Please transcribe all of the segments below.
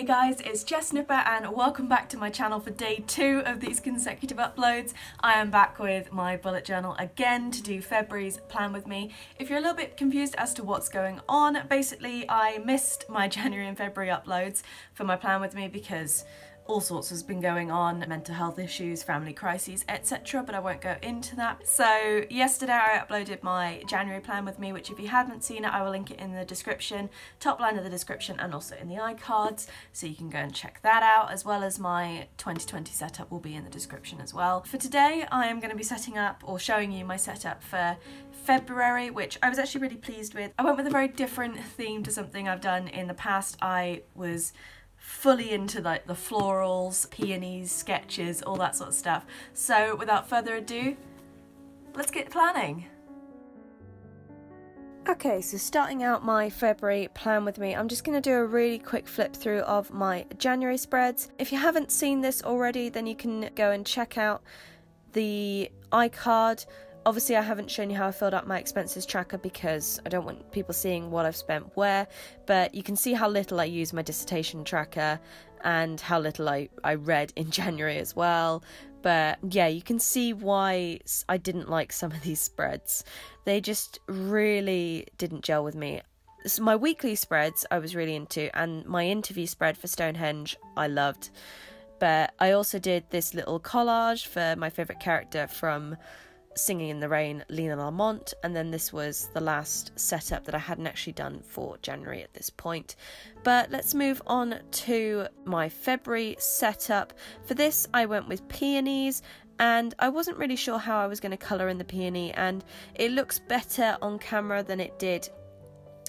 Hey guys, it's Jess Nipper and welcome back to my channel for day two of these consecutive uploads. I am back with my bullet journal again to do February's plan with me. If you're a little bit confused as to what's going on, basically I missed my January and February uploads for my plan with me because all sorts has been going on, mental health issues, family crises, etc. But I won't go into that. So yesterday I uploaded my January plan with me, which if you haven't seen it, I will link it in the description, top line of the description and also in the iCards. So you can go and check that out, as well as my 2020 setup will be in the description as well. For today, I am going to be setting up or showing you my setup for February, which I was actually really pleased with. I went with a very different theme to something I've done in the past. I was fully into like the florals, peonies, sketches, all that sort of stuff. So without further ado, let's get planning. Okay, so starting out my February plan with me, I'm just going to do a really quick flip through of my January spreads. If you haven't seen this already, then you can go and check out the iCard Obviously, I haven't shown you how I filled out my expenses tracker because I don't want people seeing what I've spent where, but you can see how little I use my dissertation tracker and how little I, I read in January as well. But yeah, you can see why I didn't like some of these spreads. They just really didn't gel with me. So my weekly spreads I was really into, and my interview spread for Stonehenge I loved. But I also did this little collage for my favourite character from Singing in the Rain, Lina Lamont, and then this was the last setup that I hadn't actually done for January at this point. But let's move on to my February setup. For this, I went with peonies and I wasn't really sure how I was going to colour in the peony, and it looks better on camera than it did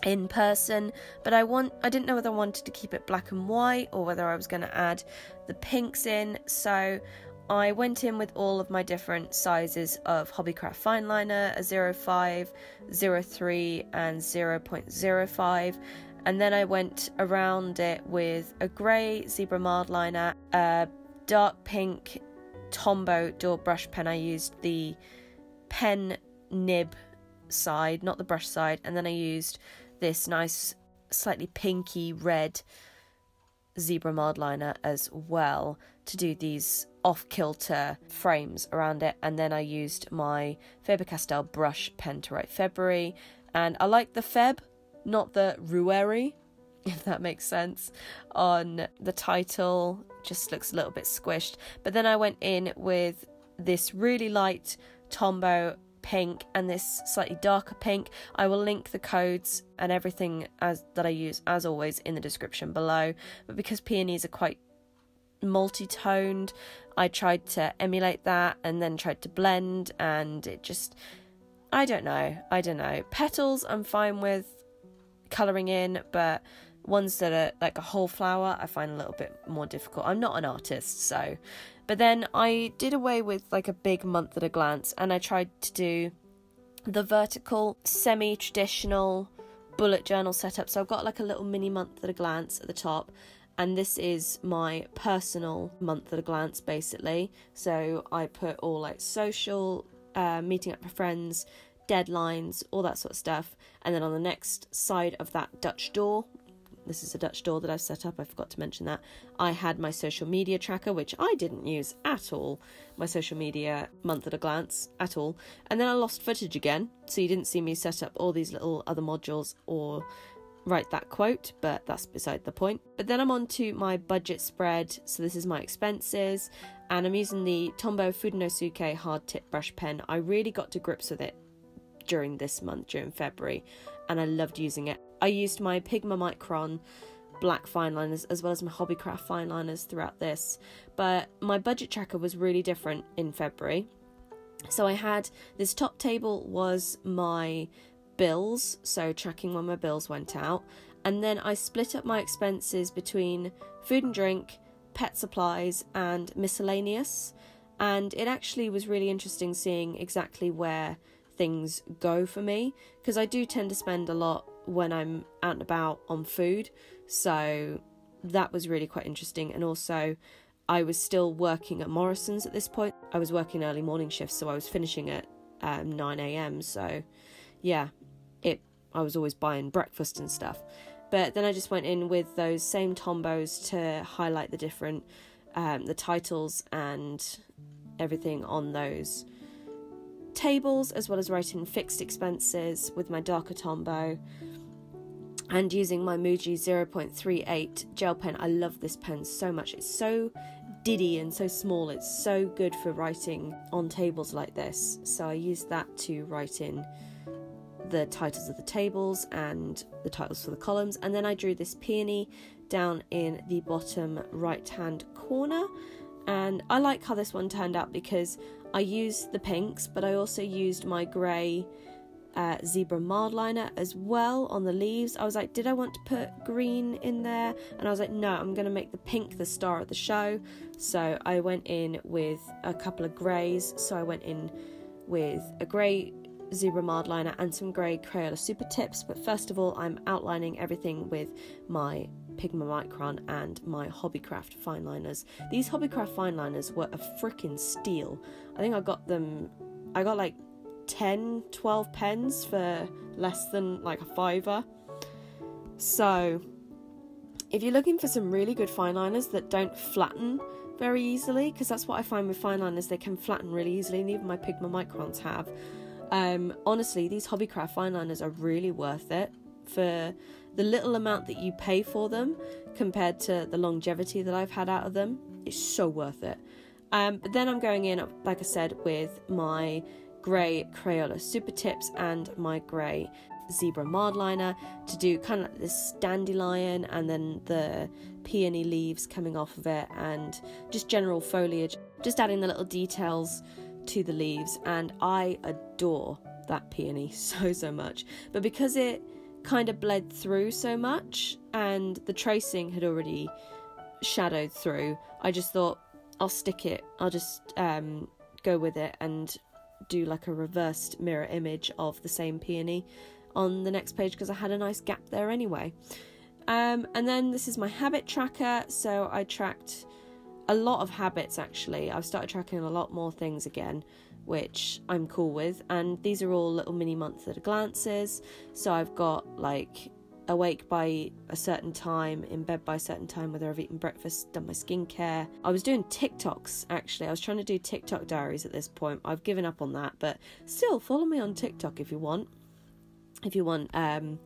in person but I want I didn't know whether I wanted to keep it black and white or whether I was going to add the pinks in so I went in with all of my different sizes of Hobbycraft fine liner, a 05, 03 and 0.05 and then I went around it with a grey zebra mild liner, a dark pink Tombow dual brush pen. I used the pen nib side, not the brush side, and then I used this nice slightly pinky red zebra mild liner as well to do these off kilter frames around it, and then I used my Faber Castell brush pen to write February. And I like the Feb, not the Rueri, if that makes sense, on the title. Just looks a little bit squished. But then I went in with this really light Tombow pink and this slightly darker pink. I will link the codes and everything as that I use as always in the description below. But because peonies are quite multi-toned I tried to emulate that and then tried to blend, and it just. I don't know. I don't know. Petals, I'm fine with colouring in, but ones that are like a whole flower, I find a little bit more difficult. I'm not an artist, so. But then I did away with like a big month at a glance, and I tried to do the vertical, semi traditional bullet journal setup. So I've got like a little mini month at a glance at the top, and this is my personal month at a glance basically. So I put all like social, uh, meeting up with friends, deadlines, all that sort of stuff, and then on the next side of that Dutch door. This is a Dutch door that I've set up, I forgot to mention that. I had my social media tracker, which I didn't use at all, my social media month at a glance at all. And then I lost footage again, so you didn't see me set up all these little other modules or write that quote, but that's beside the point. But then I'm on to my budget spread. So this is my expenses, and I'm using the Tombow Fudenosuke hard tip brush pen. I really got to grips with it during this month, during February, and I loved using it. I used my Pigma Micron black fine liners as well as my Hobbycraft fine liners throughout this, but my budget tracker was really different in February. So I had this top table was my bills, so tracking when my bills went out, and then I split up my expenses between food and drink, pet supplies, and miscellaneous. And it actually was really interesting seeing exactly where things go for me because I do tend to spend a lot when I'm out and about on food. So that was really quite interesting. And also, I was still working at Morrison's at this point. I was working early morning shifts, so I was finishing at um, 9 a.m. So, yeah, I was always buying breakfast and stuff. But then I just went in with those same Tombos to highlight the different, um, the titles and everything on those tables, as well as writing fixed expenses with my darker Tombow and using my Muji 0.38 gel pen. I love this pen so much. It's so diddy and so small. It's so good for writing on tables like this. So I use that to write in the titles of the tables and the titles for the columns. And then I drew this peony down in the bottom right hand corner. And I like how this one turned out because I used the pinks, but I also used my grey uh, zebra mildliner as well on the leaves. I was like, did I want to put green in there? And I was like, no, I'm going to make the pink the star of the show. So I went in with a couple of greys. So I went in with a grey zebra mildliner and some grey Crayola super tips. But first of all, I'm outlining everything with my Pigma Micron and my Hobbycraft fine liners. These Hobbycraft fine liners were a freaking steal. I think I got them, I got like 10, 12 pens for less than like a fiver. So, if you're looking for some really good fine liners that don't flatten very easily, because that's what I find with fine liners, they can flatten really easily, and even my Pigma Microns have. Um, honestly, these Hobbycraft fine liners are really worth it for the little amount that you pay for them compared to the longevity that I've had out of them. It's so worth it. Um, but then I'm going in, like I said, with my grey Crayola Super Tips and my grey Zebra Mildliner to do kind of like this dandelion and then the peony leaves coming off of it and just general foliage, just adding the little details to the leaves. And I adore that peony so, so much. But because it kind of bled through so much and the tracing had already shadowed through, I just thought I'll stick it, I'll just um, go with it and do like a reversed mirror image of the same peony on the next page because I had a nice gap there anyway. Um, and then this is my habit tracker. So I tracked a lot of habits actually. I've started tracking a lot more things again, which I'm cool with. And these are all little mini month at a glances. So I've got like awake by a certain time, in bed by a certain time, whether I've eaten breakfast, done my skincare. I was doing TikToks actually. I was trying to do TikTok diaries at this point. I've given up on that, but still follow me on TikTok if you want. If you want um,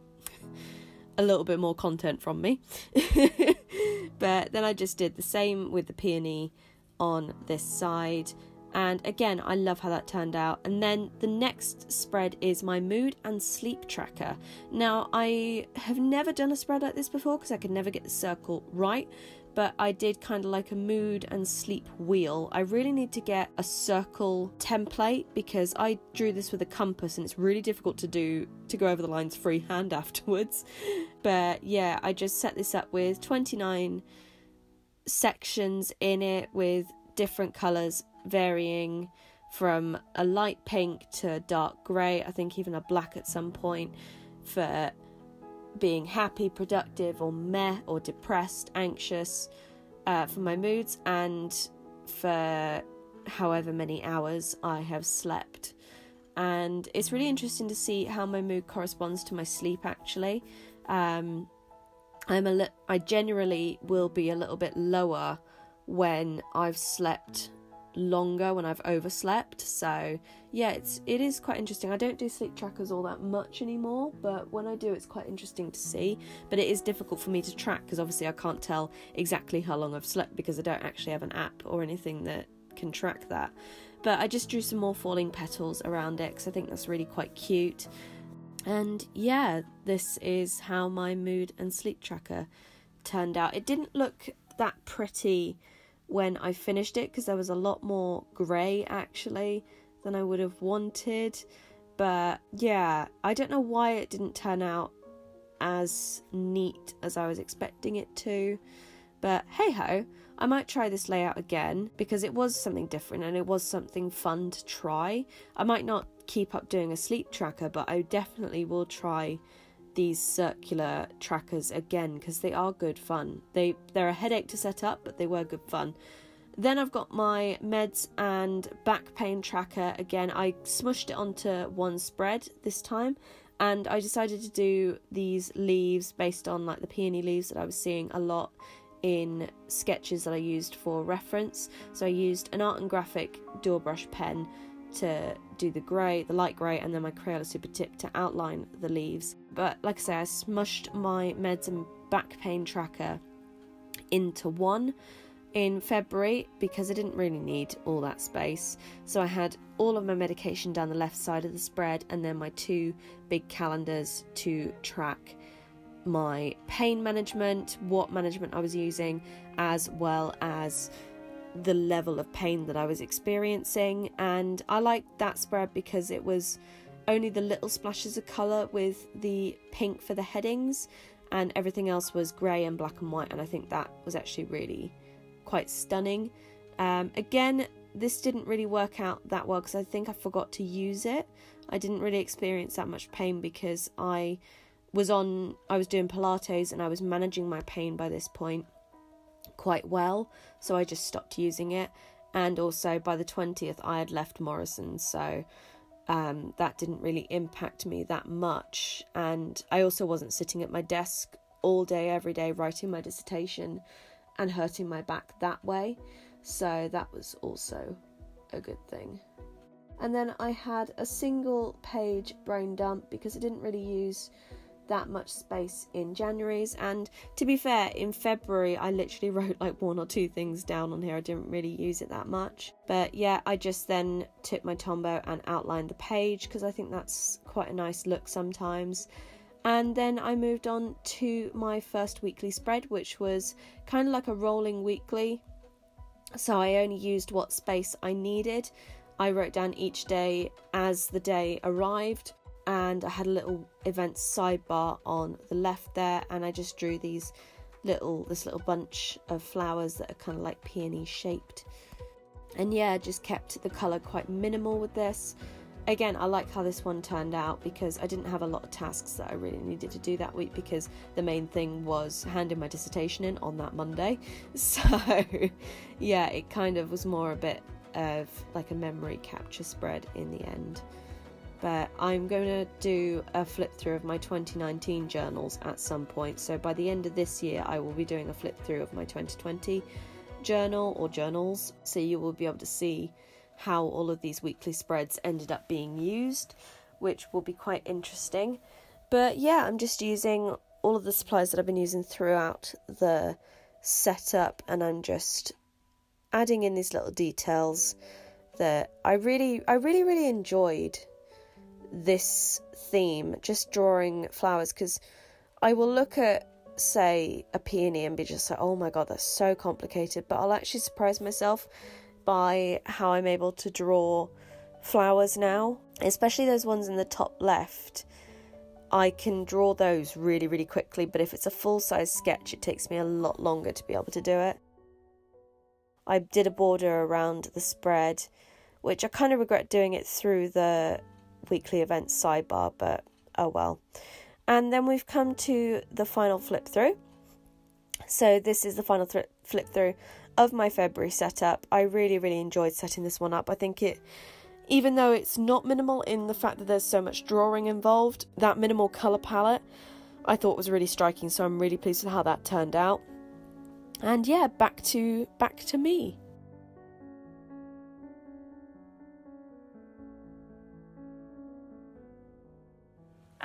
a little bit more content from me. but then I just did the same with the peony on this side and again, I love how that turned out. And then the next spread is my mood and sleep tracker. Now, I have never done a spread like this before because I could never get the circle right, but I did kind of like a mood and sleep wheel. I really need to get a circle template because I drew this with a compass and it's really difficult to do to go over the lines freehand afterwards. But yeah, I just set this up with 29 sections in it with different colors varying from a light pink to dark grey, I think even a black at some point, for being happy, productive, or meh, or depressed, anxious uh, for my moods, and for however many hours I have slept. And it's really interesting to see how my mood corresponds to my sleep actually. Um, I'm a li- I generally will be a little bit lower when I've slept longer when I've overslept. So yeah, it's it is quite interesting. I don't do sleep trackers all that much anymore, but when I do, it's quite interesting to see. But it is difficult for me to track because obviously I can't tell exactly how long I've slept because I don't actually have an app or anything that can track that. But I just drew some more falling petals around it because I think that's really quite cute. And yeah, this is how my mood and sleep tracker turned out. It didn't look that pretty when I finished it because there was a lot more grey actually than I would have wanted. But yeah, I don't know why it didn't turn out as neat as I was expecting it to. But hey ho, I might try this layout again because it was something different and it was something fun to try. I might not keep up doing a sleep tracker, but I definitely will try these circular trackers again because they are good fun. They they're a headache to set up, but they were good fun. Then I've got my meds and back pain tracker again. I smushed it onto one spread this time, And I decided to do these leaves based on like the peony leaves that I was seeing a lot in sketches that I used for reference. So I used an art and graphic dual brush pen to do the grey, the light grey, and then my Crayola Super Tip to outline the leaves. But like I say, I smushed my meds and back pain tracker into one in February because I didn't really need all that space. So I had all of my medication down the left side of the spread and then my two big calendars to track my pain management, what management I was using, as well as the level of pain that I was experiencing. And I liked that spread because it was only the little splashes of colour with the pink for the headings, and everything else was grey and black and white. And I think that was actually really quite stunning. Um, again, this didn't really work out that well because I think I forgot to use it. I didn't really experience that much pain because I was on I was doing pilates and I was managing my pain by this point quite well, so I just stopped using it. And also by the 20th, I had left Morrison, so um, that didn't really impact me that much. And I also wasn't sitting at my desk all day, every day, writing my dissertation and hurting my back that way, so that was also a good thing. And then I had a single page brain dump because I didn't really use that much space in January's. And to be fair, in February, I literally wrote like one or two things down on here. I didn't really use it that much. But yeah, I just then took my Tombow and outlined the page because I think that's quite a nice look sometimes. And then I moved on to my first weekly spread, which was kind of like a rolling weekly. So I only used what space I needed. I wrote down each day as the day arrived and I had a little events sidebar on the left there and I just drew these little this little bunch of flowers that are kind of like peony shaped. And yeah just kept the color quite minimal with this. Again I like how this one turned out because I didn't have a lot of tasks that I really needed to do that week because the main thing was handing my dissertation in on that Monday. So yeah it kind of was more a bit of like a memory capture spread in the end but I'm going to do a flip through of my 2019 journals at some point. So by the end of this year, I will be doing a flip through of my 2020 journal or journals. So you will be able to see how all of these weekly spreads ended up being used, which will be quite interesting. But yeah, I'm just using all of the supplies that I've been using throughout the setup and I'm just adding in these little details that I really I really really enjoyed this theme, just drawing flowers, because I will look at, say, a peony and be just like, oh my god, that's so complicated, but I'll actually surprise myself by how I'm able to draw flowers now, especially those ones in the top left. I can draw those really, really quickly, but if it's a full size sketch, it takes me a lot longer to be able to do it. I did a border around the spread, which I kind of regret doing it through the weekly events sidebar, but oh well. And then we've come to the final flip through. So this is the final th- flip through of my February setup. I really, really enjoyed setting this one up. I think it, even though it's not minimal in the fact that there's so much drawing involved, that minimal colour palette I thought was really striking. So I'm really pleased with how that turned out. And yeah, back to back to me.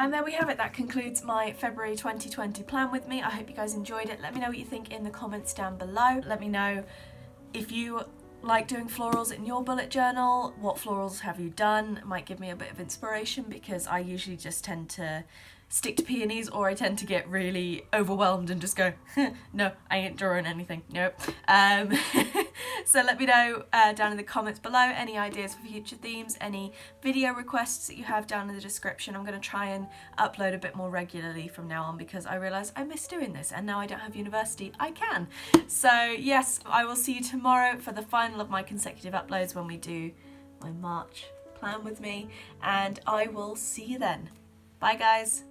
And there we have it, that concludes my February 2020 plan with me. I hope you guys enjoyed it. Let me know what you think in the comments down below. Let me know if you like doing florals in your bullet journal, what florals have you done? It might give me a bit of inspiration because I usually just tend to stick to peonies or I tend to get really overwhelmed and just go, no, I ain't drawing anything, nope. Um, so let me know uh, down in the comments below any ideas for future themes, any video requests that you have down in the description. I'm going to try and upload a bit more regularly from now on because I realise I miss doing this and now I don't have university, I can. So yes, I will see you tomorrow for the final of my consecutive uploads when we do my March plan with me and I will see you then. Bye guys.